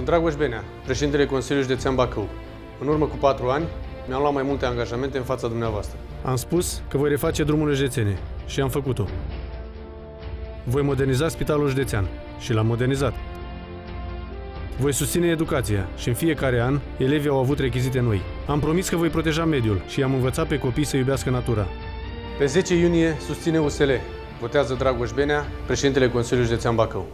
Sunt Dragoș Benea, președintele Consiliului Județean Bacău. În urmă cu patru ani, mi-am luat mai multe angajamente în fața dumneavoastră. Am spus că voi reface drumul județene și am făcut-o. Voi moderniza spitalul județean și l-am modernizat. Voi susține educația și în fiecare an elevii au avut rechizite noi. Am promis că voi proteja mediul și am învățat pe copii să iubească natura. Pe 10 iunie susține USL. Votează Dragoș Benea, președintele Consiliului Județean Bacău.